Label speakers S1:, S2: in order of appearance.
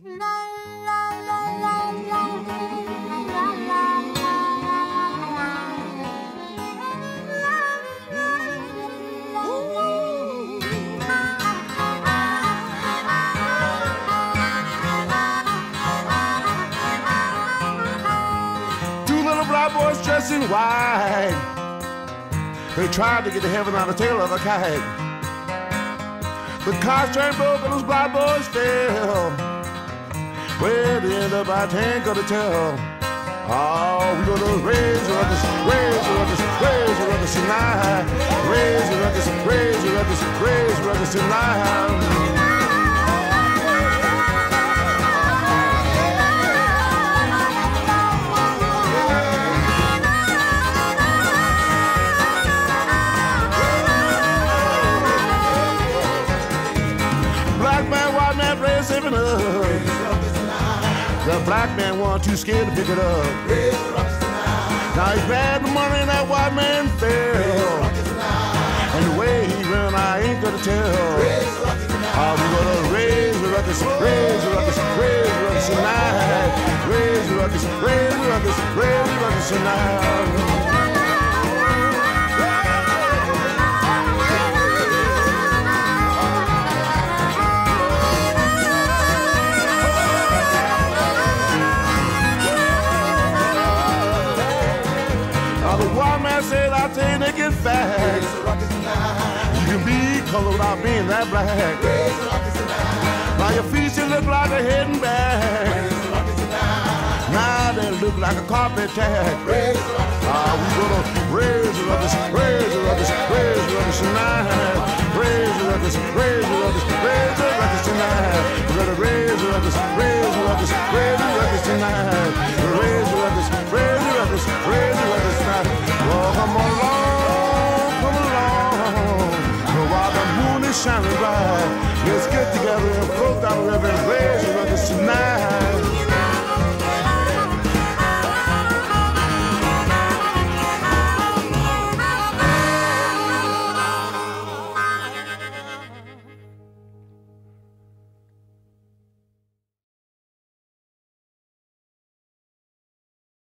S1: Two little black boys dressed in white. They tried to get to heaven on the tail of a kite. The car train broke and those black boys fell. Where the end of I ain't gonna tell. Oh, we gonna raise the ruckus, raise the ruckus, raise ruckus tonight. Raise the ruckus, raise the ruckus, raise ruckus tonight. Black man, white man, play saving up. The black man one too scared to pick it up. Now he's bad the money that white man fell. And the way he run, I ain't gonna tell. How we gonna raise the ruckus, raise the ruckus, raise the ruckus tonight. Raise the ruckus, raise the ruckus, raise the ruckus tonight. Now the white man said, I'll tell you naked fact. You can be colored without being that black. Now your feet should look like a and back. Now they look like a carpet tag. Ah, we gonna raise the ruckus, raise the ruckus, raise the ruckus tonight. Raise the ruckus, raise the ruckus, raise the ruckus tonight. We're gonna raise the ruckus, raise the ruckus, raise the ruckus tonight. Shining bright, let's get together and float down the river and raise